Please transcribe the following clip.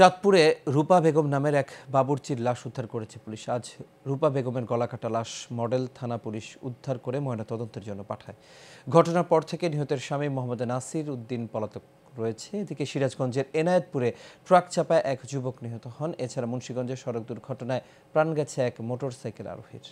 চাঁদপুরে রূপা বেগম নামের এক বাবুর্চির লাশ উদ্ধার করেছে পুলিশ। আজ রূপা বেগমের গলাকাটা লাশ মডেল থানা পুলিশ উদ্ধার করে ময়নাতদন্তের জন্য পাঠায়। ঘটনার পর থেকে নিহতের স্বামী মোহাম্মদ নাসির উদ্দিন পলাতক রয়েছে। এদিকে সিরাজগঞ্জের এনায়েতপুরে ট্রাক চাপায় এক যুবক নিহত হন। এছাড়া মুন্সীগঞ্জের সড়ক দুর্ঘটনায় প্রাণ গেছে এক মোটরসাইকেল আরোহীর।